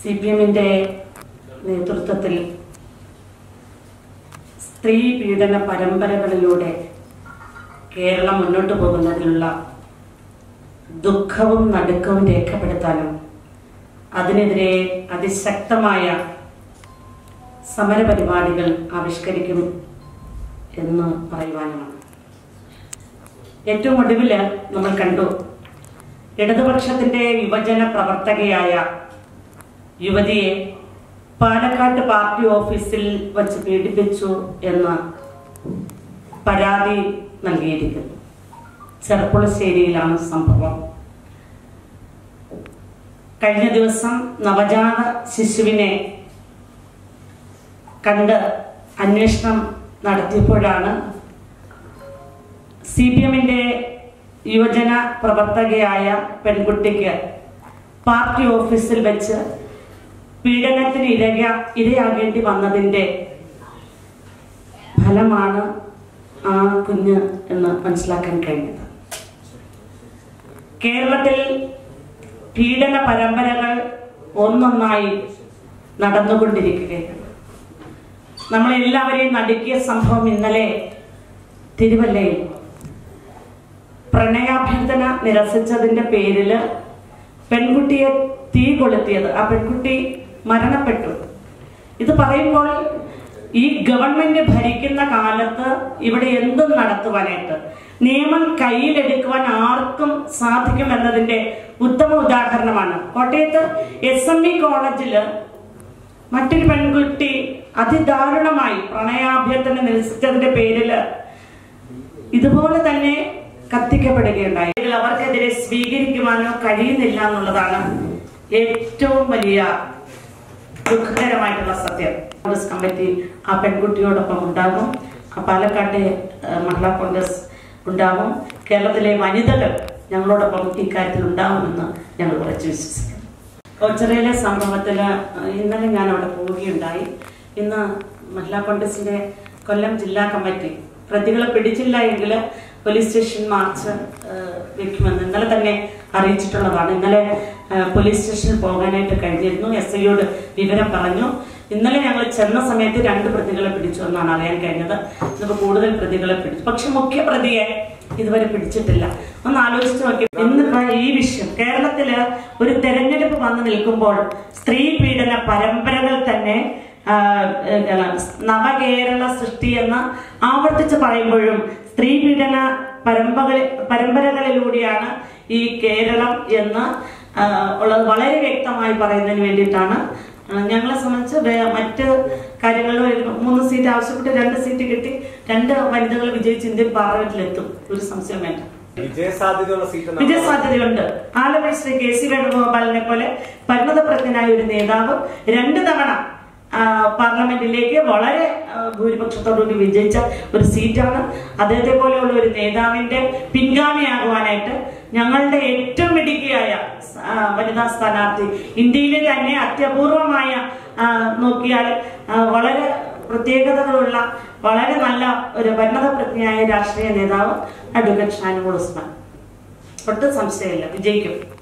C P എമ്മിന്റെ നേതൃത്വത്തിൽ സ്ത്രീ പീഡന പരമ്പരകളിലൂടെ കേരളം മുന്നോട്ട് പോകുന്നതിനുള്ള ദുഃഖവും നടുക്കവും രേഖപ്പെടുത്താനും അതിനെതിരെ അതിശക്തമായ സമരപരിപാടികൾ ആവിഷ്കരിക്കും എന്ന് പറയുവാനുമാണ്. ഏറ്റവും ഒടുവിൽ നമ്മൾ കണ്ടു. ഇടതുപക്ഷത്തിന്റെ യുവജന പ്രവർത്തകയായ യുവതിയെ പാലക്കാട്ട് പാർട്ടി ഓഫീസിൽ വച്ച് പീഡിപ്പിച്ചു എന്ന പരാതി നൽകിയിരിക്കുന്നു. ചെറുപ്പുളശ്ശേരിയിലാണ് സംഭവം. കഴിഞ്ഞ ദിവസം നവജാത ശിശുവിനെ കണ്ട് അന്വേഷണം നടത്തിയപ്പോഴാണ് സി പി എമ്മിന്റെ യുവജന പ്രവർത്തകയായ പെൺകുട്ടിക്ക് പാർട്ടി ഓഫീസിൽ വെച്ച് പീഡനത്തിന് ഇരക ഇരയാകേണ്ടി വന്നതിന്റെ ഫലമാണ് ആ കുഞ്ഞ് എന്ന് മനസ്സിലാക്കാൻ കഴിഞ്ഞത്. കേരളത്തിൽ പീഡന പരമ്പരകൾ ഒന്നൊന്നായി നടന്നുകൊണ്ടിരിക്കുകയാണ്. നമ്മളെല്ലാവരെയും നടുക്കിയ സംഭവം ഇന്നലെ തിരുവല്ലയിൽ പ്രണയാഭ്യർത്ഥന നിരസിച്ചതിന്റെ പേരിൽ പെൺകുട്ടിയെ തീ കൊളുത്തിയത്. ആ പെൺകുട്ടി മരണപ്പെട്ടു. ഇത് പറയുമ്പോൾ ഈ ഗവൺമെന്റ് ഭരിക്കുന്ന കാലത്ത് ഇവിടെ എന്തും നടത്തുവാനായിട്ട് നിയമം കയ്യിലെടുക്കുവാൻ ആർക്കും സാധിക്കും എന്നതിന്റെ ഉത്തമ ഉദാഹരണമാണ്. കോട്ടയത്ത് എസ് എം ഇ കോളേജിൽ മറ്റൊരു പെൺകുട്ടി അതിദാരുണമായി പ്രണയാഭ്യർത്ഥന നിരസിച്ചതിന്റെ പേരിൽ ഇതുപോലെ തന്നെ കത്തിക്കപ്പെടുകയുണ്ടായി. അവർക്കെതിരെ സ്വീകരിക്കുവാനോ കഴിയുന്നില്ല എന്നുള്ളതാണ് ഏറ്റവും വലിയ ദുഃഖകരമായിട്ടുള്ള സത്യം. കോൺഗ്രസ് കമ്മിറ്റി ആ പെൺകുട്ടിയോടൊപ്പം ഉണ്ടാകും. ആ പാലക്കാട്ടെ മഹിളാ കോൺഗ്രസ് ഉണ്ടാകും. കേരളത്തിലെ വനിതകൾ ഞങ്ങളോടൊപ്പം ഇക്കാര്യത്തിൽ ഉണ്ടാകുമെന്ന് ഞങ്ങൾ ഉറച്ചു വിശ്വസിക്കുന്നു. കോച്ചറയിലെ സംഭവത്തിൽ ഇന്നലെ ഞാൻ അവിടെ പോവുകയുണ്ടായി. ഇന്ന് മഹിളാ കോൺഗ്രസിന്റെ കൊല്ലം ജില്ലാ കമ്മിറ്റി പ്രതികളെ പിടിച്ചില്ല എങ്കിൽ പോലീസ് സ്റ്റേഷൻ മാർച്ച് വെക്കുമെന്ന്. ഇന്നലെ തന്നെ അറിയിച്ചിട്ടുള്ളതാണ്. ഇന്നലെ പോലീസ് സ്റ്റേഷനിൽ പോകാനായിട്ട് കഴിഞ്ഞിരുന്നു. എസ് ഐയോട് വിവരം പറഞ്ഞു. ഇന്നലെ ഞങ്ങൾ ചെന്ന സമയത്ത് രണ്ട് പ്രതികളെ പിടിച്ചു എന്നാണ് അറിയാൻ കഴിഞ്ഞത്. ഇന്നിപ്പോ കൂടുതൽ പ്രതികളെ പിടിച്ചു. പക്ഷെ മുഖ്യ പ്രതിയെ ഇതുവരെ പിടിച്ചിട്ടില്ല. ഒന്ന് ആലോചിച്ച് നോക്കി. ഇന്നിപ്പോ ഈ വിഷയം. കേരളത്തിൽ ഒരു തെരഞ്ഞെടുപ്പ് വന്നു നിൽക്കുമ്പോൾ സ്ത്രീ പീഡന പരമ്പരകൾ തന്നെ നവകേരള സൃഷ്ടി എന്ന് ആവർത്തിച്ച് പറയുമ്പോഴും സ്ത്രീ പീഡന പരമ്പര പരമ്പരകളിലൂടെയാണ് ഈ കേരളം എന്ന് ഉള്ളത് വളരെ വ്യക്തമായി പറയുന്നതിന് വേണ്ടിയിട്ടാണ്. ഞങ്ങളെ സംബന്ധിച്ച് മറ്റ് കാര്യങ്ങളിൽ മൂന്ന് സീറ്റ് ആവശ്യപ്പെട്ട് രണ്ട് സീറ്റ് കിട്ടി. രണ്ട് വനിതകൾ വിജയിച്ച് ഇന്ത്യൻ പാർലമെന്റിലെത്തും. ഒരു സംശയം വേണ്ട. വിജയസാധ്യതയുണ്ട്. ആലപ്പുഴ ശ്രീ കെ സി വേണുഗോപാലിനെ പോലെ പരിണതപ്രജ്ഞനായ ഒരു നേതാവ് രണ്ട് തവണ പാർലമെന്റിലേക്ക് വളരെ ഭൂരിപക്ഷത്തോടുകൂടി വിജയിച്ച ഒരു സീറ്റാണ്. അദ്ദേഹത്തെ പോലെയുള്ള ഒരു നേതാവിന്റെ പിൻഗാമിയാകുവാനായിട്ട് ഞങ്ങളുടെ ഏറ്റവും മിടുക്കിയായ വനിതാ സ്ഥാനാർത്ഥി ഇന്ത്യയിലെ തന്നെ അത്യപൂർവമായ നോക്കിയാൽ വളരെ പ്രത്യേകതകളുള്ള വളരെ നല്ല ഒരു പരിണതപ്രജ്ഞയായ രാഷ്ട്രീയ നേതാവ് അഡ്വക്കേറ്റ് ഷാനുൾ ഉസ്മാൻ ഒട്ടും സംശയമില്ല. വിജയിക്കും.